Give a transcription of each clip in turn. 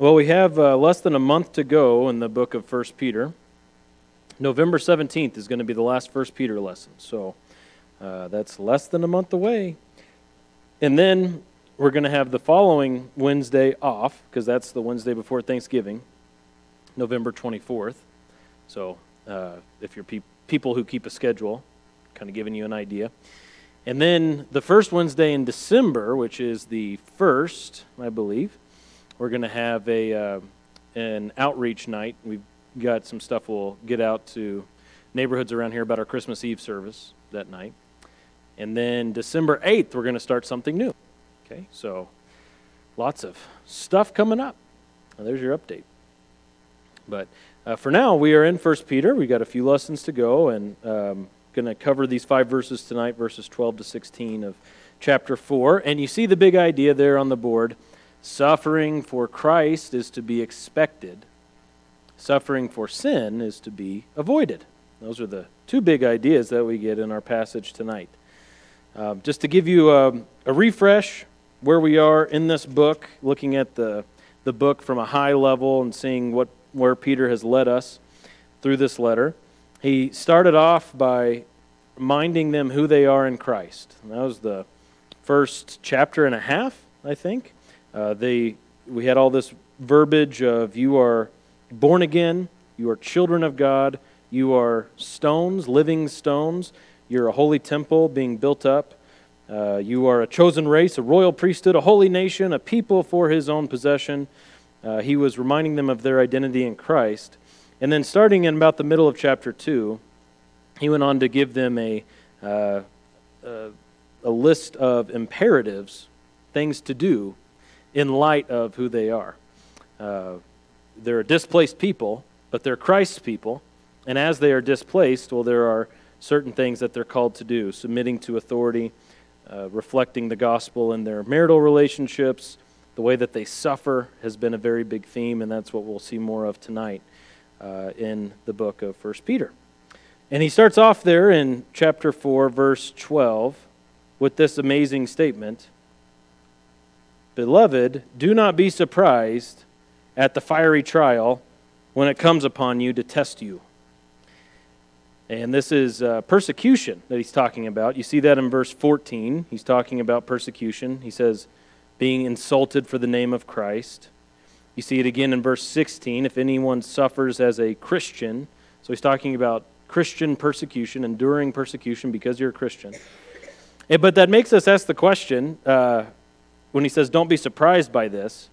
Well, we have uh, less than a month to go in the book of First Peter. November 17th is going to be the last First Peter lesson, so uh, that's less than a month away. And then we're going to have the following Wednesday off, because that's the Wednesday before Thanksgiving, November 24th. So uh, if you're pe- people who keep a schedule, kind of giving you an idea. And then the first Wednesday in December, which is the first, I believe, we're going to have a uh, an outreach night. We've got some stuff we'll get out to neighborhoods around here about our Christmas Eve service that night. And then December 8th, we're going to start something new. Okay, so lots of stuff coming up. Well, there's your update. But uh, for now, we are in First Peter. We've got a few lessons to go, and um, going to cover these five verses tonight, verses 12 to 16 of chapter 4. And you see the big idea there on the board. Suffering for Christ is to be expected, suffering for sin is to be avoided. Those are the two big ideas that we get in our passage tonight. Um, just to give you a, a, refresh where we are in this book, looking at the, the book from a high level and seeing what, where Peter has led us through this letter. He started off by reminding them who they are in Christ. And that was the first chapter and a half, I think. Uh, they, we had all this verbiage of you are born again, you are children of God, you are stones, living stones, you're a holy temple being built up. Uh, you are a chosen race, a royal priesthood, a holy nation, a people for his own possession. Uh, he was reminding them of their identity in Christ. And then, starting in about the middle of chapter 2, he went on to give them a, uh, a, a list of imperatives, things to do in light of who they are. Uh, they're a displaced people, but they're Christ's people. And as they are displaced, well, there are certain things that they're called to do submitting to authority, uh, reflecting the gospel in their marital relationships. The way that they suffer has been a very big theme, and that's what we'll see more of tonight uh, in the book of 1 Peter. And he starts off there in chapter 4, verse 12, with this amazing statement Beloved, do not be surprised at the fiery trial when it comes upon you to test you. And this is uh, persecution that he's talking about. You see that in verse 14. He's talking about persecution. He says, being insulted for the name of Christ. You see it again in verse 16. If anyone suffers as a Christian, so he's talking about Christian persecution, enduring persecution because you're a Christian. Eh, but that makes us ask the question uh, when he says, Don't be surprised by this,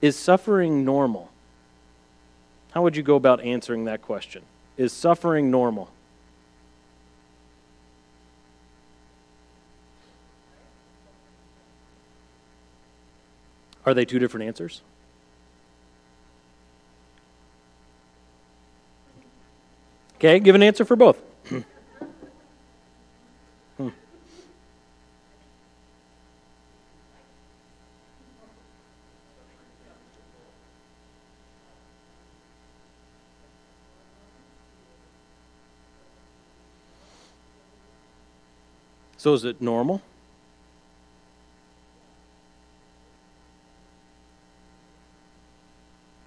is suffering normal? How would you go about answering that question? Is suffering normal? Are they two different answers? Okay, give an answer for both. So is it normal?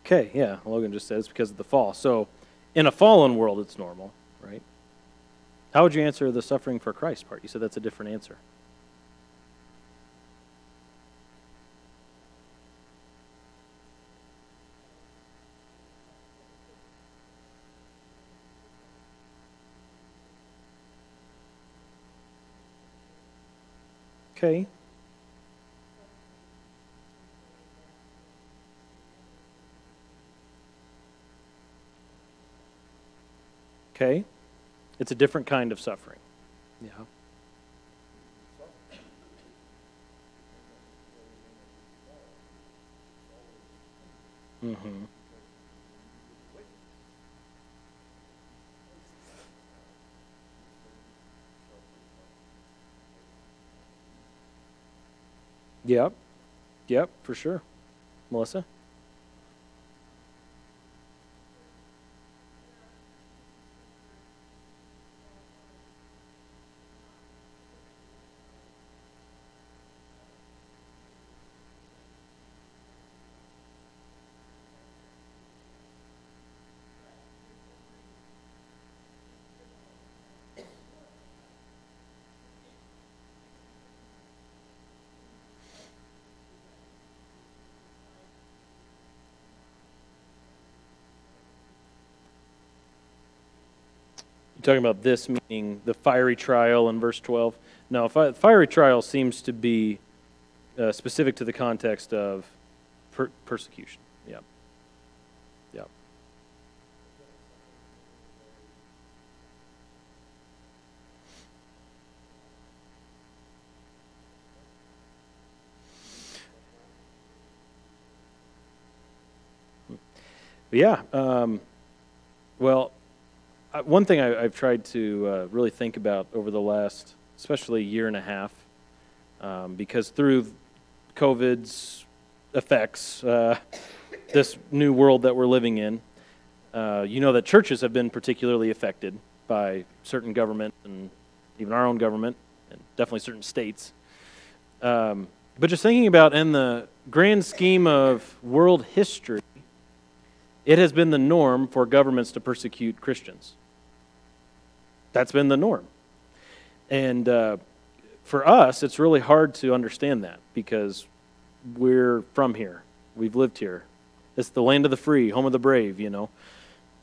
Okay, yeah, Logan just says because of the fall. So in a fallen world, it's normal, right? How would you answer the suffering for Christ part? You said that's a different answer. Okay. Okay. It's a different kind of suffering. Yeah. Mm-hmm. Yep. Yep, for sure. Melissa? Talking about this meaning the fiery trial in verse 12? No, fi- fiery trial seems to be uh, specific to the context of per- persecution. Yeah. Yeah. Yeah. Um, well, one thing I, have tried to uh, really think about over the last, especially year and a half, um, because through COVID's effects, uh, this new world that we're living in, uh, you know that churches have been particularly affected by certain government and even our own government, and definitely certain states. Um, but just thinking about in the grand scheme of world history, it has been the norm for governments to persecute Christians. That's been the norm. And uh, for us, it's really hard to understand that because we're from here. We've lived here. It's the land of the free, home of the brave, you know.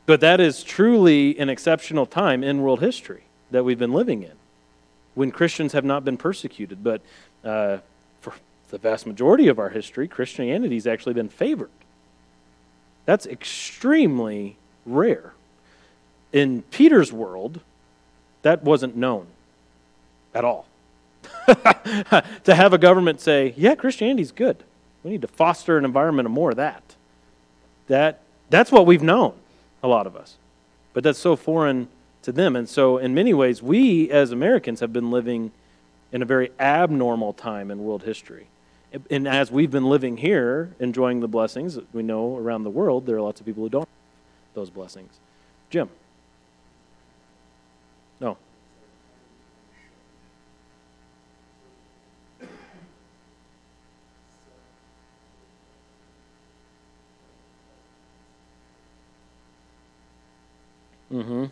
But that is truly an exceptional time in world history that we've been living in when Christians have not been persecuted. But uh, for the vast majority of our history, Christianity has actually been favored. That's extremely rare. In Peter's world, that wasn't known at all. to have a government say, yeah, Christianity's good. We need to foster an environment of more of that. That that's what we've known, a lot of us. But that's so foreign to them. And so in many ways, we as Americans have been living in a very abnormal time in world history. And as we've been living here, enjoying the blessings, we know around the world there are lots of people who don't have those blessings. Jim. No. Mm-hmm.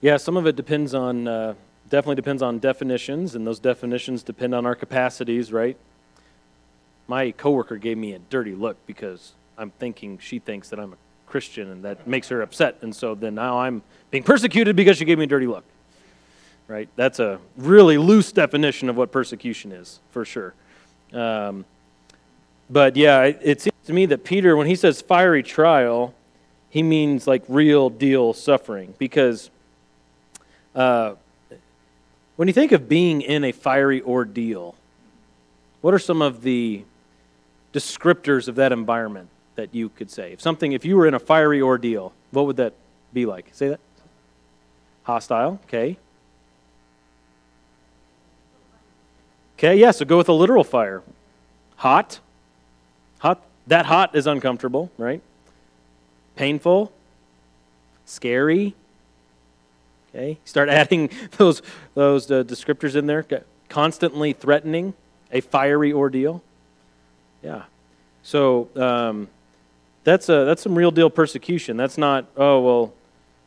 Yeah, some of it depends on, uh, definitely depends on definitions, and those definitions depend on our capacities, right? My coworker gave me a dirty look because I'm thinking she thinks that I'm a Christian, and that makes her upset, and so then now I'm being persecuted because she gave me a dirty look, right? That's a really loose definition of what persecution is, for sure. Um, but yeah, it, seems to me that Peter, when he says fiery trial, he means like real deal suffering because uh, when you think of being in a fiery ordeal, what are some of the descriptors of that environment that you could say? If something, if you were in a fiery ordeal, what would that be like? Say that. Hostile, okay. Okay, yeah, so go with a literal fire. Hot. Hot. That hot is uncomfortable, right? Painful. Scary. Okay, start adding those those uh, descriptors in there. Constantly threatening a fiery ordeal. Yeah. So um, that's a that's some real deal persecution. That's not oh well,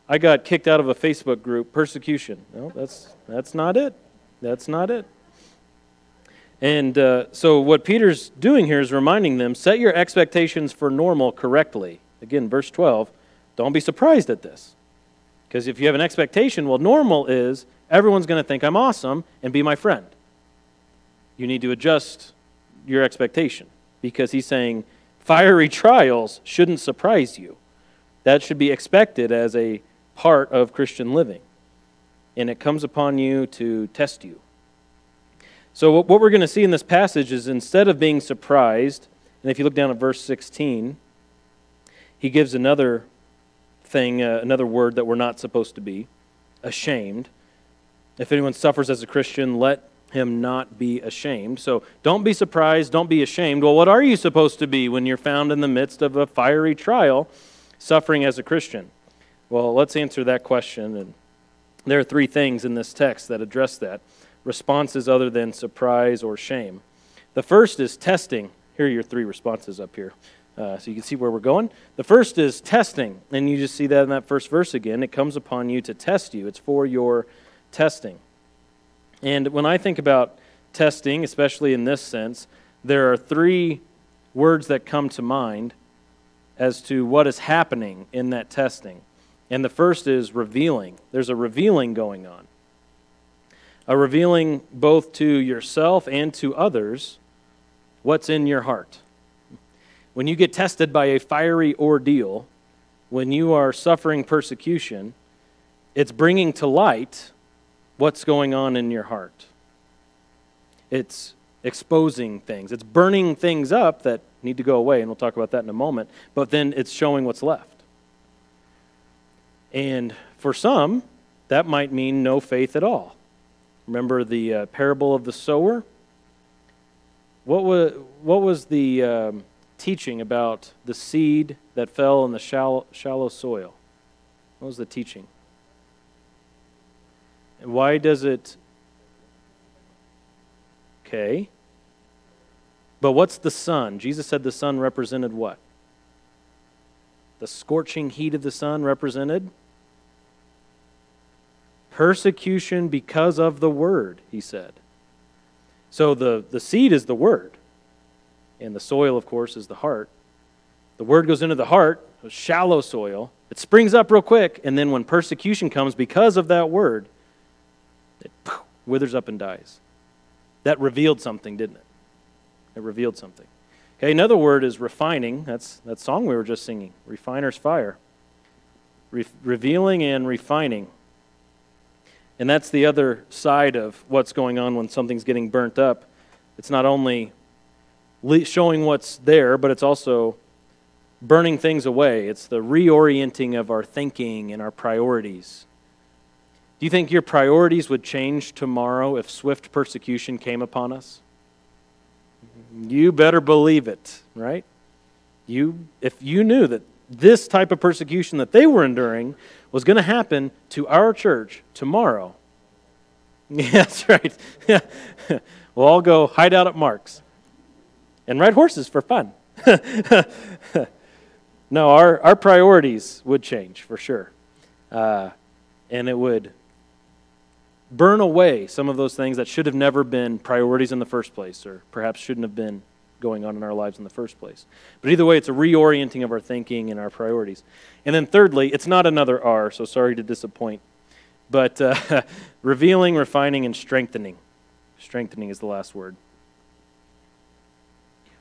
I got kicked out of a Facebook group. Persecution. No, that's that's not it. That's not it. And uh, so what Peter's doing here is reminding them: set your expectations for normal correctly. Again, verse twelve. Don't be surprised at this. Because if you have an expectation, well, normal is everyone's going to think I'm awesome and be my friend. You need to adjust your expectation because he's saying fiery trials shouldn't surprise you. That should be expected as a part of Christian living. And it comes upon you to test you. So, what we're going to see in this passage is instead of being surprised, and if you look down at verse 16, he gives another thing, uh, another word that we're not supposed to be ashamed. If anyone suffers as a Christian, let him not be ashamed. So don't be surprised, don't be ashamed. Well, what are you supposed to be when you're found in the midst of a fiery trial, suffering as a Christian? Well, let's answer that question. And there are three things in this text that address that responses other than surprise or shame. The first is testing. Here are your three responses up here. Uh, so you can see where we're going. The first is testing, and you just see that in that first verse again. It comes upon you to test you, it's for your testing. And when I think about testing, especially in this sense, there are three words that come to mind as to what is happening in that testing. And the first is revealing. There's a revealing going on. A revealing both to yourself and to others what's in your heart. When you get tested by a fiery ordeal, when you are suffering persecution, it's bringing to light what's going on in your heart. It's exposing things, it's burning things up that need to go away, and we'll talk about that in a moment, but then it's showing what's left. And for some, that might mean no faith at all. Remember the uh, parable of the sower? What was, what was the um, teaching about the seed that fell in the shallow, shallow soil? What was the teaching? Why does it. Okay. But what's the sun? Jesus said the sun represented what? The scorching heat of the sun represented persecution because of the word, he said. So the, the seed is the word, and the soil, of course, is the heart. The word goes into the heart, shallow soil. It springs up real quick, and then when persecution comes because of that word, it withers up and dies. That revealed something, didn't it? It revealed something. Okay, another word is refining. That's that song we were just singing, Refiner's Fire. Re- revealing and refining. And that's the other side of what's going on when something's getting burnt up. It's not only showing what's there, but it's also burning things away. It's the reorienting of our thinking and our priorities. Do you think your priorities would change tomorrow if swift persecution came upon us? You better believe it, right? You if you knew that this type of persecution that they were enduring was going to happen to our church tomorrow. Yeah, that's right. we'll all go hide out at Mark's and ride horses for fun. no, our, our priorities would change for sure. Uh, and it would burn away some of those things that should have never been priorities in the first place, or perhaps shouldn't have been going on in our lives in the first place. But either way, it's a reorienting of our thinking and our priorities. And then, thirdly, it's not another R, so sorry to disappoint, but uh, revealing, refining, and strengthening. Strengthening is the last word.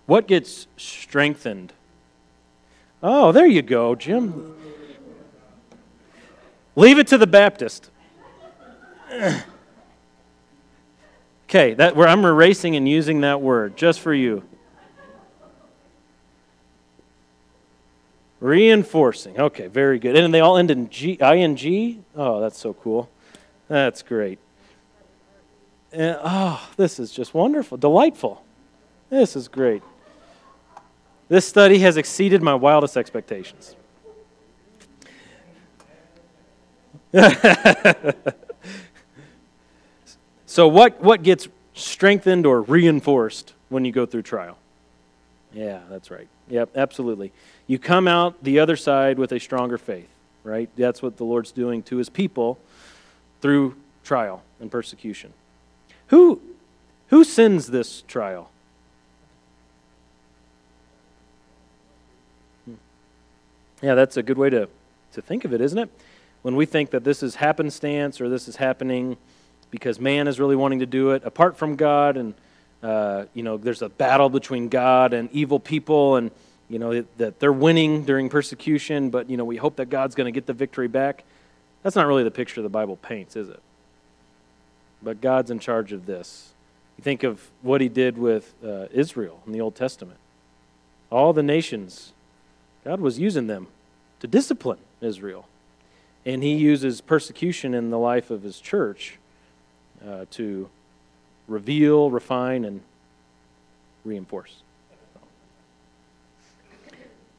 What gets strengthened? Oh, there you go, Jim. Leave it to the Baptist. Okay, that where I'm erasing and using that word just for you. Reinforcing. Okay, very good. And they all end in G, ing. Oh, that's so cool. That's great. And, oh, this is just wonderful, delightful. This is great. This study has exceeded my wildest expectations. so, what, what gets strengthened or reinforced when you go through trial? Yeah, that's right. Yep, absolutely. You come out the other side with a stronger faith, right? That's what the Lord's doing to his people through trial and persecution. Who, who sends this trial? Hmm. Yeah, that's a good way to, to think of it, isn't it? When we think that this is happenstance or this is happening because man is really wanting to do it apart from God and uh, you know, there's a battle between God and evil people, and you know that they're winning during persecution, but you know we hope that God's going to get the victory back. That's not really the picture the Bible paints, is it? But God's in charge of this. You think of what He did with uh, Israel in the Old Testament. All the nations, God was using them to discipline Israel, and He uses persecution in the life of His church uh, to reveal, refine, and reinforce.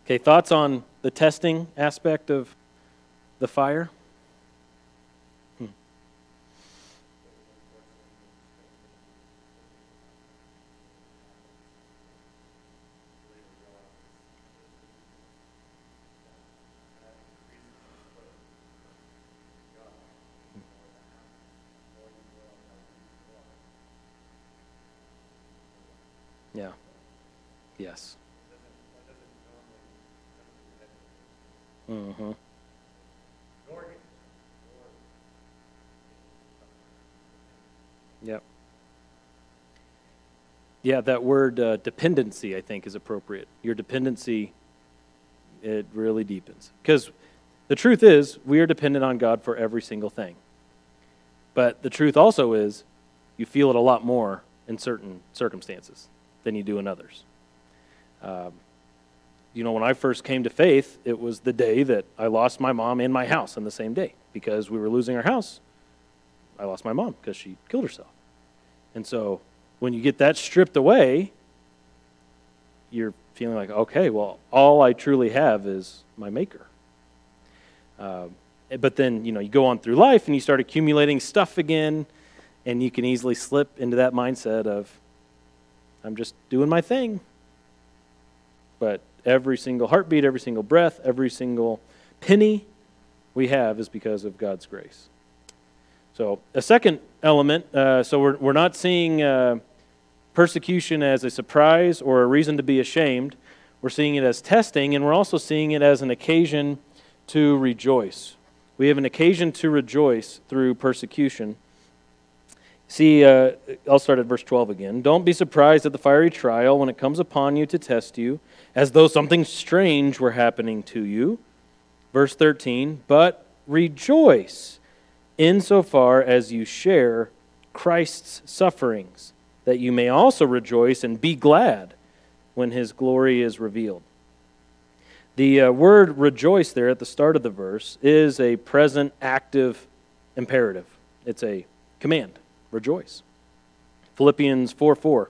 Okay, thoughts on the testing aspect of the fire? Yes. Mm-hmm. Yep. Yeah, that word uh, dependency, I think, is appropriate. Your dependency, it really deepens. Because the truth is, we are dependent on God for every single thing. But the truth also is, you feel it a lot more in certain circumstances than you do in others. Um, you know, when I first came to faith, it was the day that I lost my mom and my house on the same day because we were losing our house. I lost my mom because she killed herself. And so when you get that stripped away, you're feeling like, okay, well, all I truly have is my maker. Uh, but then, you know, you go on through life and you start accumulating stuff again, and you can easily slip into that mindset of, I'm just doing my thing. But every single heartbeat, every single breath, every single penny we have is because of God's grace. So, a second element uh, so we're, we're not seeing uh, persecution as a surprise or a reason to be ashamed. We're seeing it as testing, and we're also seeing it as an occasion to rejoice. We have an occasion to rejoice through persecution. See, uh, I'll start at verse 12 again. Don't be surprised at the fiery trial when it comes upon you to test you, as though something strange were happening to you. Verse 13, but rejoice insofar as you share Christ's sufferings, that you may also rejoice and be glad when his glory is revealed. The uh, word rejoice there at the start of the verse is a present active imperative, it's a command rejoice. Philippians 4 4.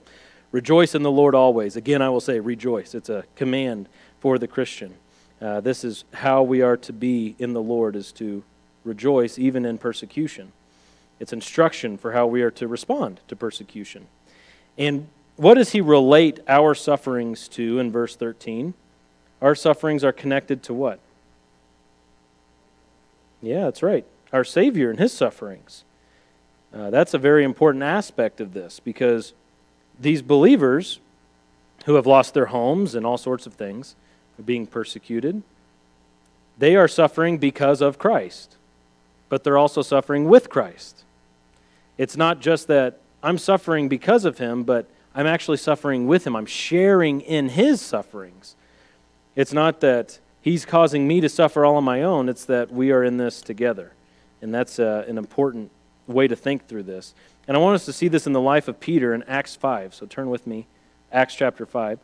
Rejoice in the Lord always. Again, I will say rejoice. It's a command for the Christian. Uh, this is how we are to be in the Lord, is to rejoice even in persecution. It's instruction for how we are to respond to persecution. And what does he relate our sufferings to in verse 13? Our sufferings are connected to what? Yeah, that's right. Our Savior and his sufferings. Uh, that's a very important aspect of this because these believers who have lost their homes and all sorts of things being persecuted. They are suffering because of Christ, but they're also suffering with Christ. It's not just that I'm suffering because of him, but I'm actually suffering with him. I'm sharing in his sufferings. It's not that he's causing me to suffer all on my own, it's that we are in this together. And that's uh, an important way to think through this. And I want us to see this in the life of Peter in Acts 5. So turn with me, Acts chapter 5.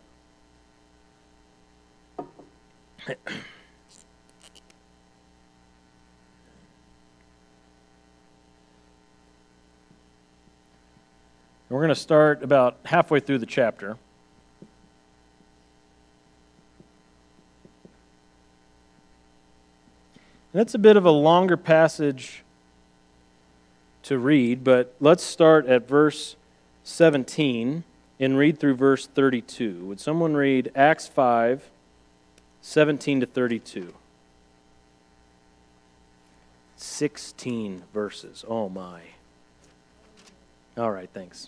We're going to start about halfway through the chapter. That's a bit of a longer passage to read, but let's start at verse 17 and read through verse 32. Would someone read Acts 5, 17 to 32? 16 verses. Oh my. All right, thanks.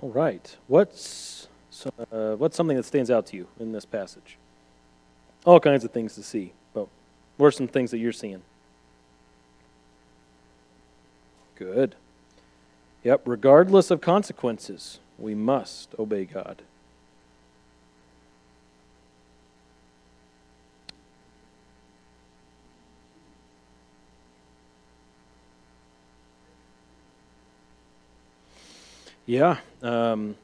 All right. What's uh, what's something that stands out to you in this passage? All kinds of things to see, but what are some things that you're seeing? Good. Yep, regardless of consequences, we must obey God. Yeah, um,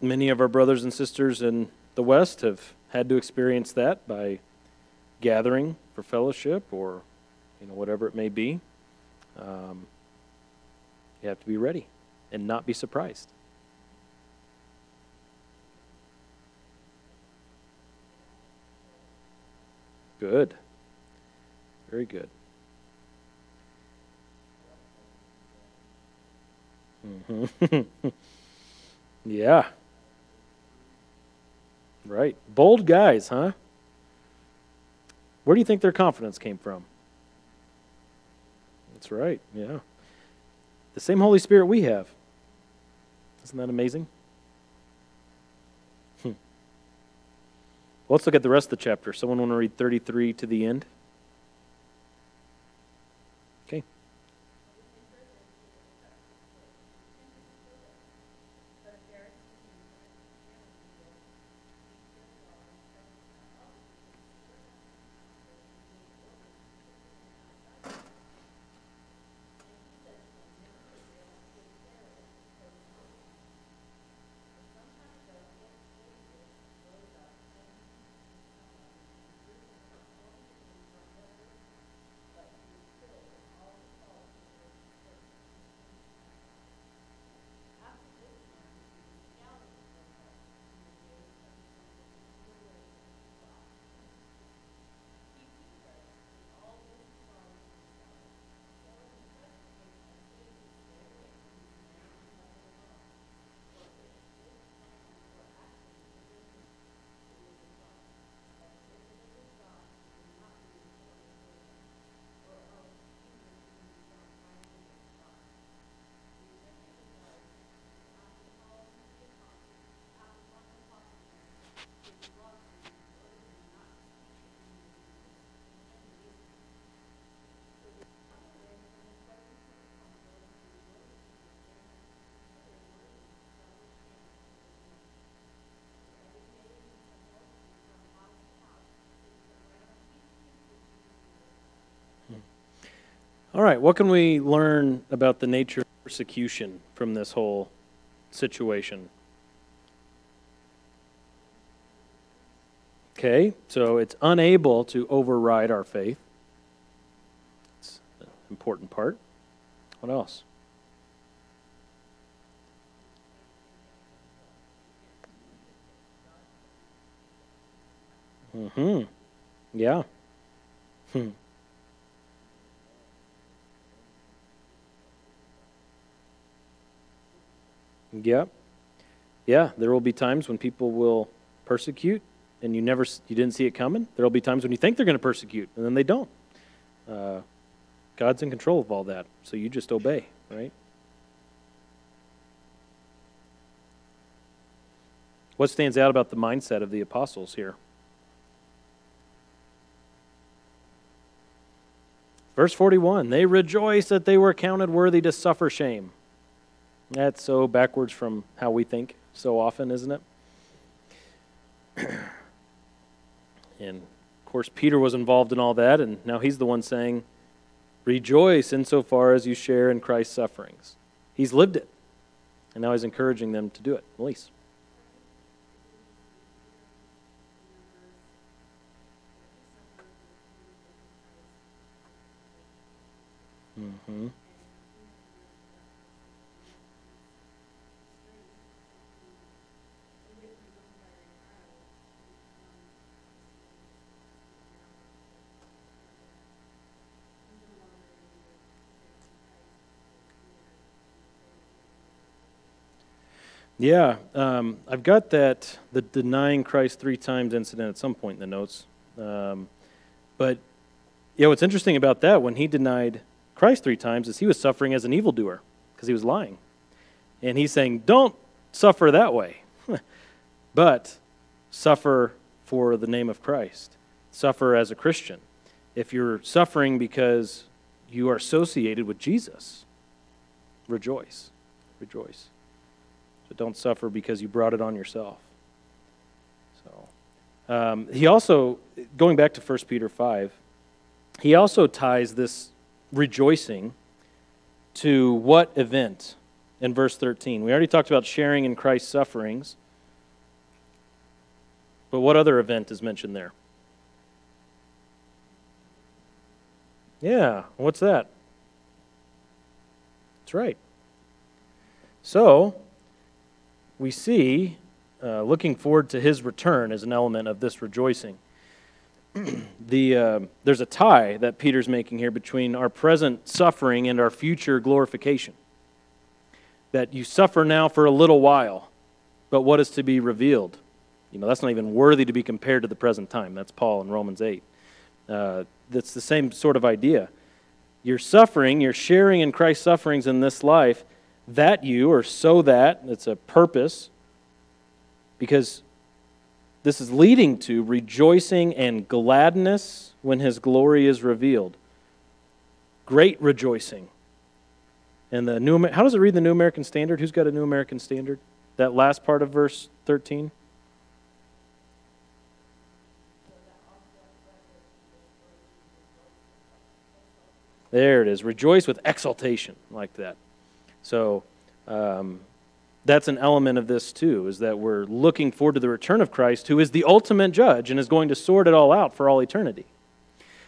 many of our brothers and sisters in the West have had to experience that by gathering for fellowship or you know whatever it may be. Um, you have to be ready and not be surprised. Good. Very good. Mm-hmm. yeah. Right. Bold guys, huh? Where do you think their confidence came from? That's right. Yeah. The same Holy Spirit we have. Isn't that amazing? Hmm. Let's look at the rest of the chapter. Someone want to read 33 to the end? All right, what can we learn about the nature of persecution from this whole situation? Okay, so it's unable to override our faith. It's an important part. What else? Mm-hmm. Yeah. Hmm. Yeah. Yeah, there will be times when people will persecute and you never you didn't see it coming. There will be times when you think they're going to persecute and then they don't. Uh, God's in control of all that, so you just obey, right? What stands out about the mindset of the apostles here? Verse 41 They rejoice that they were counted worthy to suffer shame. That's so backwards from how we think so often, isn't it? and of course, Peter was involved in all that, and now he's the one saying, Rejoice insofar as you share in Christ's sufferings. He's lived it, and now he's encouraging them to do it. Elise. Mm-hmm. Yeah, um, I've got that the denying Christ three times incident at some point in the notes. Um, but yeah, what's interesting about that when he denied Christ three times is he was suffering as an evildoer because he was lying, and he's saying, "Don't suffer that way, but suffer for the name of Christ. Suffer as a Christian. If you're suffering because you are associated with Jesus, rejoice. Rejoice. But don't suffer because you brought it on yourself. So, um, he also, going back to 1 Peter 5, he also ties this rejoicing to what event in verse 13? We already talked about sharing in Christ's sufferings. But what other event is mentioned there? Yeah, what's that? That's right. So, we see uh, looking forward to his return as an element of this rejoicing. the, uh, there's a tie that Peter's making here between our present suffering and our future glorification. That you suffer now for a little while, but what is to be revealed? You know, that's not even worthy to be compared to the present time. That's Paul in Romans 8. Uh, that's the same sort of idea. You're suffering, you're sharing in Christ's sufferings in this life, that you, or so that, it's a purpose, because this is leading to rejoicing and gladness when his glory is revealed. Great rejoicing. And the new how does it read the New American Standard? Who's got a New American Standard? That last part of verse 13? There it is. Rejoice with exultation, like that. So, um, that's an element of this too, is that we're looking forward to the return of Christ, who is the ultimate judge and is going to sort it all out for all eternity.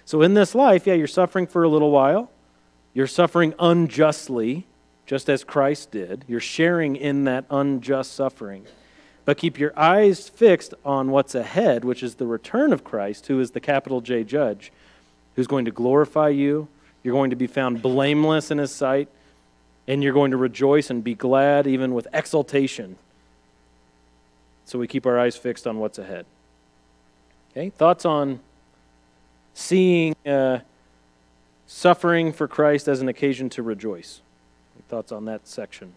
So in this life, yeah, you're suffering for a little while. You're suffering unjustly, just as Christ did. You're sharing in that unjust suffering. But keep your eyes fixed on what's ahead, which is the return of Christ, who is the capital J judge, who's going to glorify you. You're going to be found blameless in his sight and you're going to rejoice and be glad, even with exultation. So we keep our eyes fixed on what's ahead. Okay, thoughts on seeing uh, suffering for Christ as an occasion to rejoice? Thoughts on that section?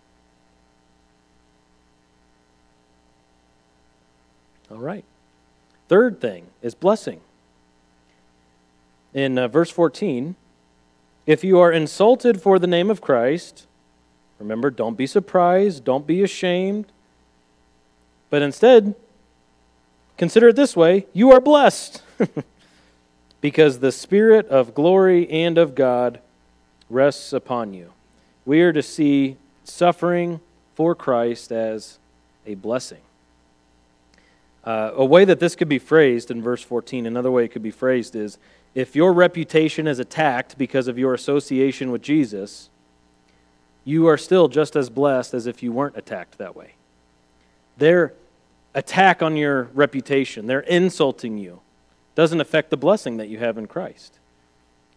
All right. Third thing is blessing. In uh, verse 14, if you are insulted for the name of Christ, Remember, don't be surprised, don't be ashamed, but instead, consider it this way you are blessed because the Spirit of glory and of God rests upon you. We are to see suffering for Christ as a blessing. Uh, a way that this could be phrased in verse 14, another way it could be phrased is if your reputation is attacked because of your association with Jesus, you are still just as blessed as if you weren't attacked that way. Their attack on your reputation, their insulting you, doesn't affect the blessing that you have in Christ.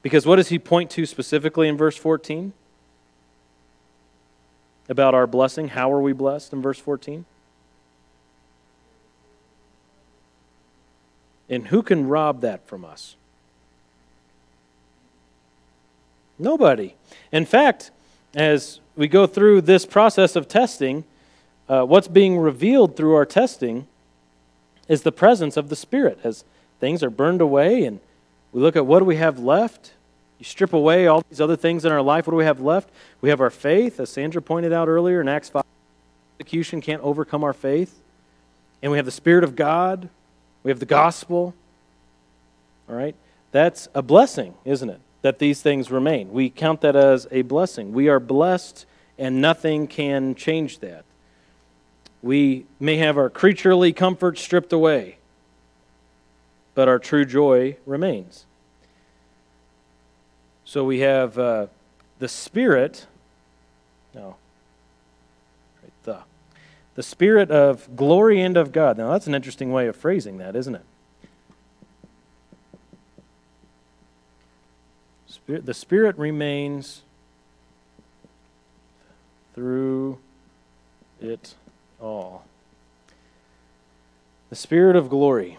Because what does he point to specifically in verse 14? About our blessing. How are we blessed in verse 14? And who can rob that from us? Nobody. In fact, as we go through this process of testing, uh, what's being revealed through our testing is the presence of the Spirit. As things are burned away and we look at what do we have left, you strip away all these other things in our life, what do we have left? We have our faith, as Sandra pointed out earlier in Acts 5. Persecution can't overcome our faith. And we have the Spirit of God, we have the gospel. All right? That's a blessing, isn't it? That these things remain. We count that as a blessing. We are blessed, and nothing can change that. We may have our creaturely comfort stripped away, but our true joy remains. So we have uh, the Spirit, no, right, the, the Spirit of glory and of God. Now, that's an interesting way of phrasing that, isn't it? Spirit, the Spirit remains through it all. The Spirit of glory.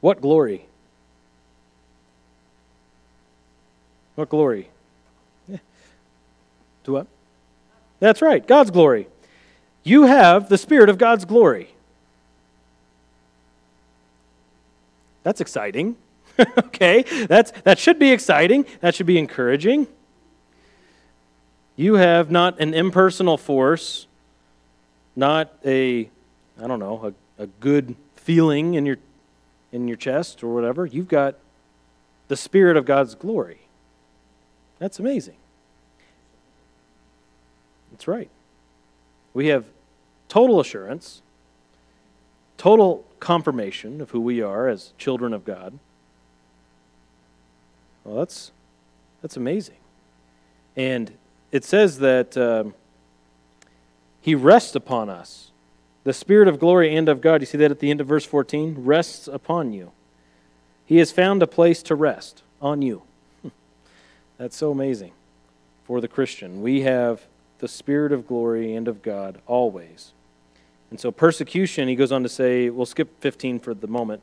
What glory? What glory? Yeah. To what? That's right, God's glory. You have the Spirit of God's glory. That's exciting. okay, That's, that should be exciting. That should be encouraging. You have not an impersonal force, not a, I don't know, a, a good feeling in your, in your chest or whatever. You've got the Spirit of God's glory. That's amazing. That's right. We have total assurance, total confirmation of who we are as children of God. Well, that's, that's amazing. And it says that um, He rests upon us. The Spirit of glory and of God, you see that at the end of verse 14? Rests upon you. He has found a place to rest on you. That's so amazing for the Christian. We have the Spirit of glory and of God always. And so, persecution, he goes on to say, we'll skip 15 for the moment.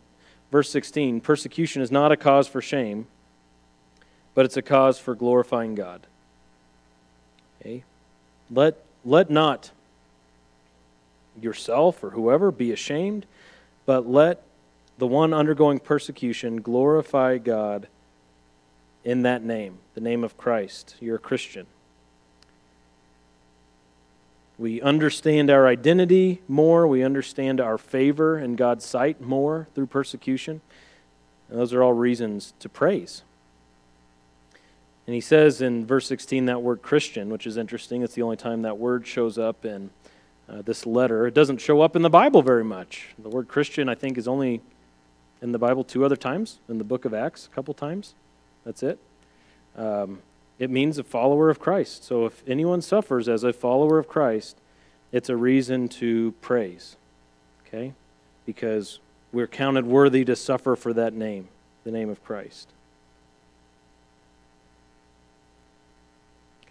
Verse 16 persecution is not a cause for shame, but it's a cause for glorifying God. Okay? Let, let not yourself or whoever be ashamed, but let the one undergoing persecution glorify God in that name, the name of Christ. You're a Christian. We understand our identity more. We understand our favor in God's sight more through persecution. And those are all reasons to praise. And he says in verse 16 that word Christian, which is interesting. It's the only time that word shows up in uh, this letter. It doesn't show up in the Bible very much. The word Christian, I think, is only in the Bible two other times, in the book of Acts, a couple times. That's it. Um, it means a follower of Christ. So if anyone suffers as a follower of Christ, it's a reason to praise. Okay? Because we're counted worthy to suffer for that name, the name of Christ.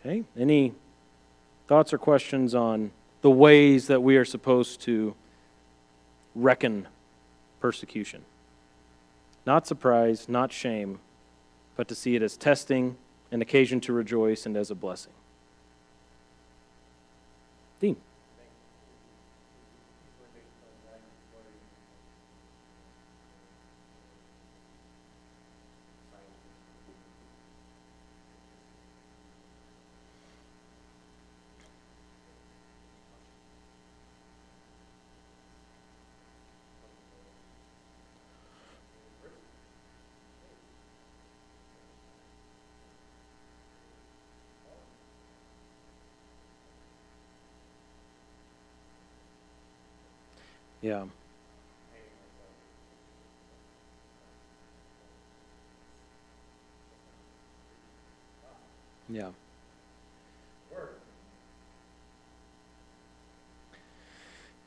Okay? Any thoughts or questions on the ways that we are supposed to reckon persecution? Not surprise, not shame, but to see it as testing, an occasion to rejoice, and as a blessing. Dean. Yeah. Yeah.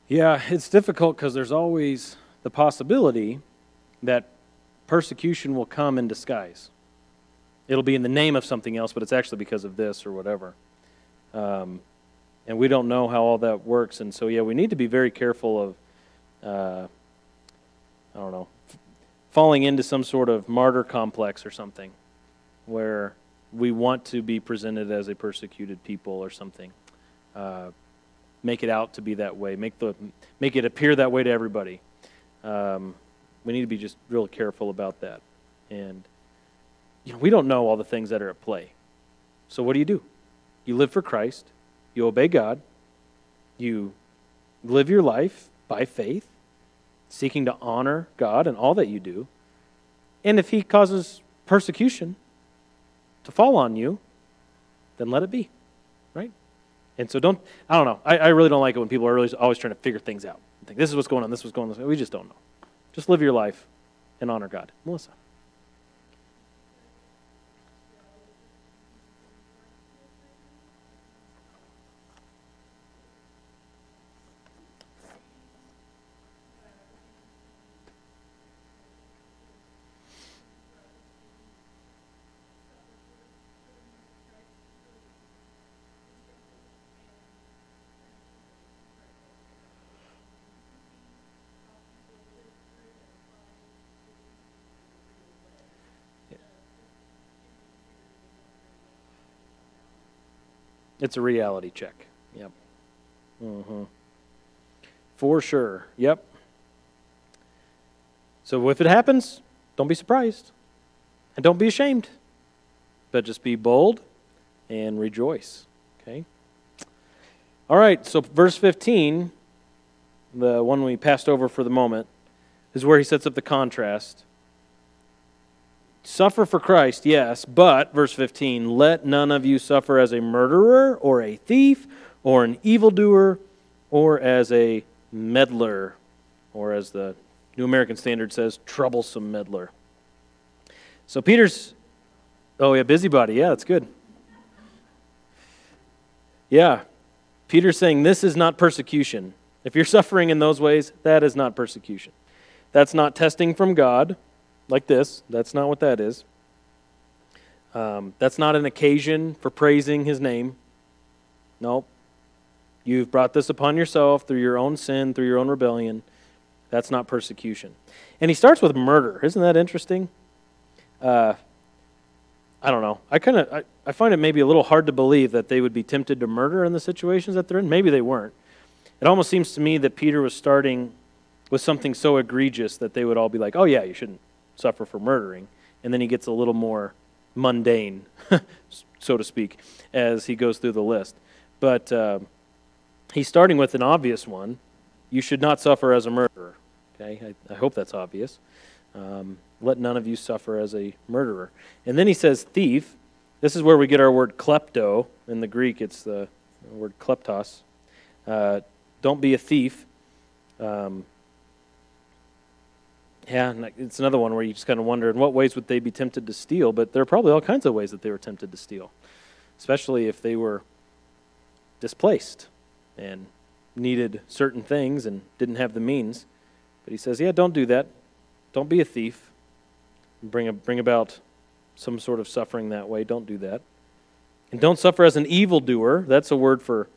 Yeah, it's difficult because there's always the possibility that persecution will come in disguise. It'll be in the name of something else, but it's actually because of this or whatever. Um, and we don't know how all that works. And so, yeah, we need to be very careful of uh, I don't know, falling into some sort of martyr complex or something where we want to be presented as a persecuted people or something. Uh, make it out to be that way. Make the make it appear that way to everybody. Um, we need to be just real careful about that. And you know, we don't know all the things that are at play. So what do you do? You live for Christ. You obey God. You live your life by faith, seeking to honor God in all that you do. And if He causes persecution to fall on you, then let it be, right? And so don't, I don't know. I, I really don't like it when people are really always trying to figure things out. Think, this is what's going on, this is what's going on. We just don't know. Just live your life and honor God. Melissa. It's a reality check. Yep. Mm-hmm. For sure. Yep. So if it happens, don't be surprised. And don't be ashamed. But just be bold and rejoice. Okay? All right, so verse 15, the one we passed over for the moment, is where he sets up the contrast. Suffer for Christ, yes, but, verse 15, let none of you suffer as a murderer or a thief or an evildoer or as a meddler, or as the New American Standard says, troublesome meddler. So Peter's, oh yeah, busybody. Yeah, that's good. Yeah, Peter's saying this is not persecution. If you're suffering in those ways, that is not persecution. That's not testing from God, like this. That's not what that is. Um, that's not an occasion for praising his name. Nope. You've brought this upon yourself through your own sin, through your own rebellion. That's not persecution. And he starts with murder. Isn't that interesting? Uh, I don't know. I kind of I, I find it maybe a little hard to believe that they would be tempted to murder in the situations that they're in. Maybe they weren't. It almost seems to me that Peter was starting with something so egregious that they would all be like, "Oh yeah, you shouldn't suffer for murdering," and then he gets a little more mundane, so to speak, as he goes through the list. But uh, he's starting with an obvious one. You should not suffer as a murderer. Okay, I, I hope that's obvious. Um, let none of you suffer as a murderer. And then he says thief. This is where we get our word klepto. In the Greek, it's the word kleptos. Uh, don't be a thief. Um, yeah, it's another one where you just kind of wonder in what ways would they be tempted to steal, but there are probably all kinds of ways that they were tempted to steal, especially if they were displaced and needed certain things and didn't have the means. But he says, yeah, don't do that. Don't be a thief. Bring, a, bring about some sort of suffering that way. Don't do that. And don't suffer as an evildoer. That's a word for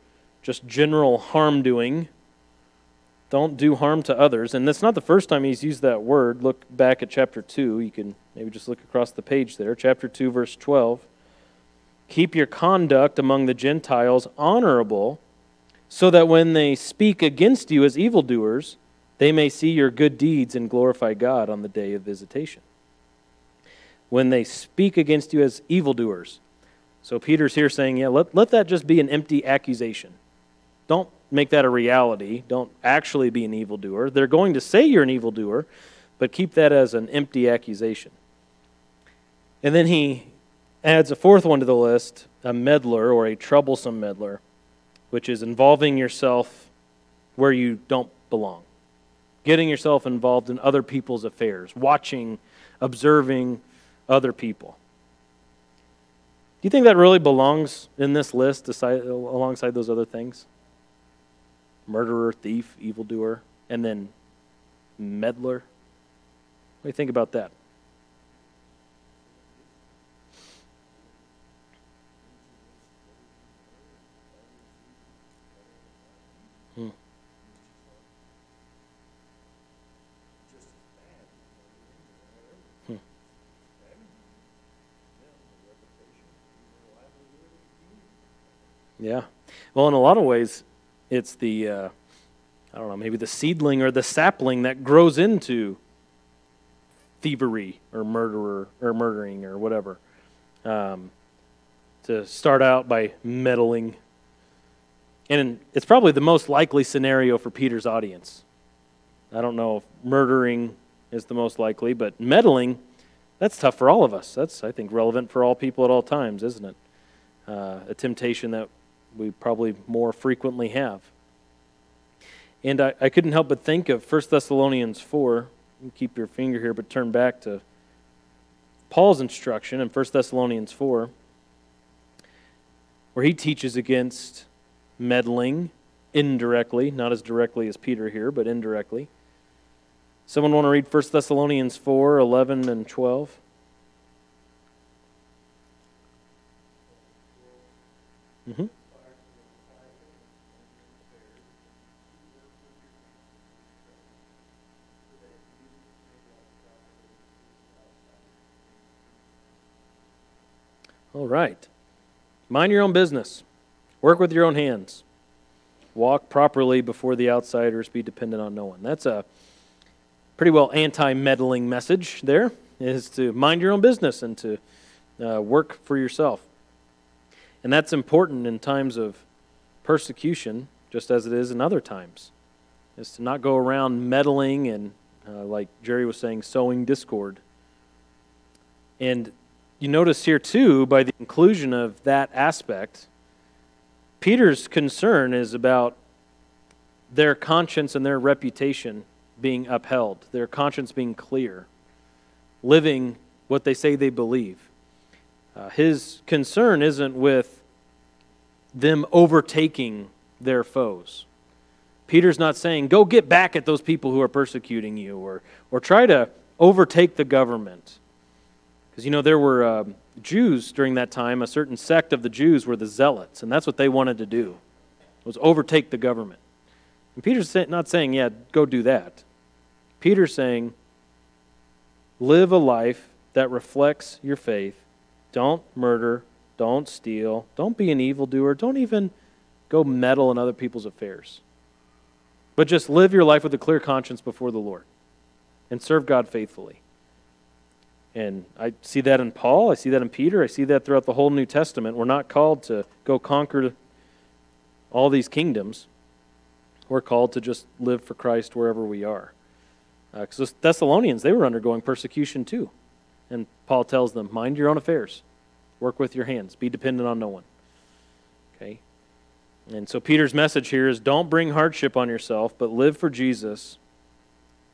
just general harm doing. Don't do harm to others. And that's not the first time he's used that word. Look back at chapter 2. You can maybe just look across the page there. Chapter 2, verse 12. Keep your conduct among the Gentiles honorable so that when they speak against you as evildoers, they may see your good deeds and glorify God on the day of visitation. When they speak against you as evildoers. So Peter's here saying, yeah, let, let that just be an empty accusation. Don't make that a reality. Don't actually be an evildoer. They're going to say you're an evildoer, but keep that as an empty accusation. And then he adds a fourth one to the list a meddler or a troublesome meddler which is involving yourself where you don't belong, getting yourself involved in other people's affairs, watching, observing other people. Do you think that really belongs in this list alongside those other things? Murderer, thief, evildoer, and then meddler? What do you think about that? Hmm. Hmm. Yeah. Well, in a lot of ways, it's the, uh, I don't know, maybe the seedling or the sapling that grows into thievery or murderer or murdering or whatever. Um, to start out by meddling. And it's probably the most likely scenario for Peter's audience. I don't know if murdering is the most likely, but meddling, that's tough for all of us. That's, I think, relevant for all people at all times, isn't it? Uh, a temptation that we probably more frequently have. And I, I couldn't help but think of 1 Thessalonians 4. keep your finger here, but turn back to Paul's instruction in 1 Thessalonians 4, where he teaches against meddling indirectly, not as directly as Peter here, but indirectly. Someone want to read 1 Thessalonians 4 11 and 12? Mm-hmm. All right. Mind your own business. Work with your own hands. walk properly before the outsiders, be dependent on no one. That's a pretty well anti meddling message there, is to mind your own business and to uh, work for yourself. And that's important in times of persecution, just as it is in other times, is to not go around meddling and, uh, like Jerry was saying, sowing discord. And you notice here, too, by the inclusion of that aspect, Peter's concern is about their conscience and their reputation being upheld, their conscience being clear, living what they say they believe. Uh, his concern isn't with them overtaking their foes. Peter's not saying, go get back at those people who are persecuting you or, or try to overtake the government. Because, you know, there were uh, Jews during that time, a certain sect of the Jews were the Zealots, and that's what they wanted to do, was overtake the government. And Peter's not saying, yeah, go do that. Peter's saying, live a life that reflects your faith. Don't murder. Don't steal. Don't be an evildoer. Don't even go meddle in other people's affairs. But just live your life with a clear conscience before the Lord and serve God faithfully. And I see that in Paul. I see that in Peter. I see that throughout the whole New Testament. We're not called to go conquer all these kingdoms. We're called to just live for Christ wherever we are. Because uh, the Thessalonians, they were undergoing persecution too. And Paul tells them, mind your own affairs, work with your hands, be dependent on no one. Okay? And so Peter's message here is don't bring hardship on yourself, but live for Jesus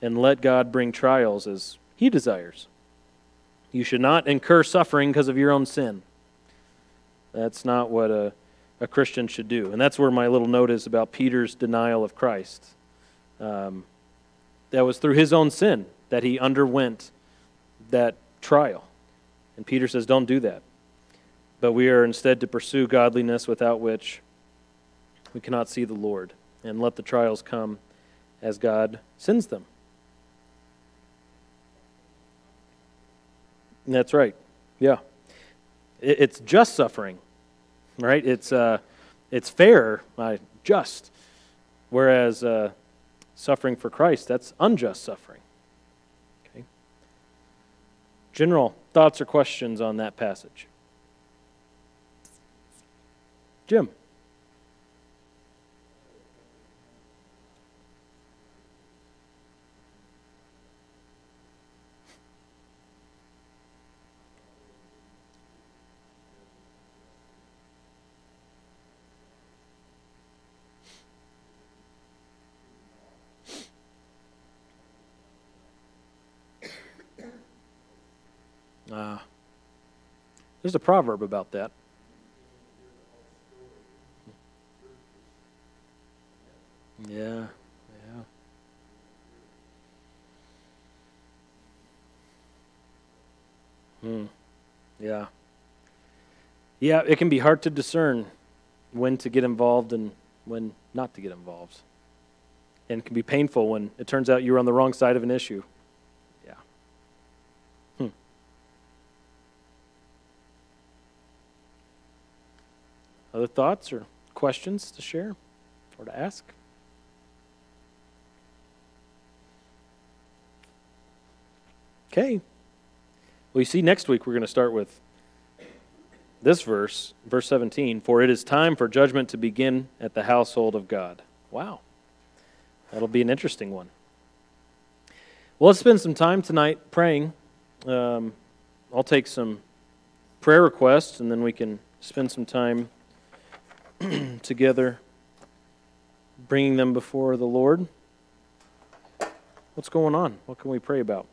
and let God bring trials as he desires. You should not incur suffering because of your own sin. That's not what a, a Christian should do. And that's where my little note is about Peter's denial of Christ. Um, that was through his own sin that he underwent that trial. And Peter says, don't do that. But we are instead to pursue godliness without which we cannot see the Lord. And let the trials come as God sends them. That's right. Yeah. It's just suffering, right? It's, uh, it's fair, uh, just. Whereas uh, suffering for Christ, that's unjust suffering. Okay. General thoughts or questions on that passage? Jim. Uh, there's a proverb about that. Yeah, yeah. Hmm. Yeah. Yeah, it can be hard to discern when to get involved and when not to get involved. And it can be painful when it turns out you're on the wrong side of an issue. Other thoughts or questions to share or to ask? Okay. Well, you see, next week we're going to start with this verse, verse 17 For it is time for judgment to begin at the household of God. Wow. That'll be an interesting one. Well, let's spend some time tonight praying. Um, I'll take some prayer requests and then we can spend some time together, bringing them before the Lord. What's going on? What can we pray about?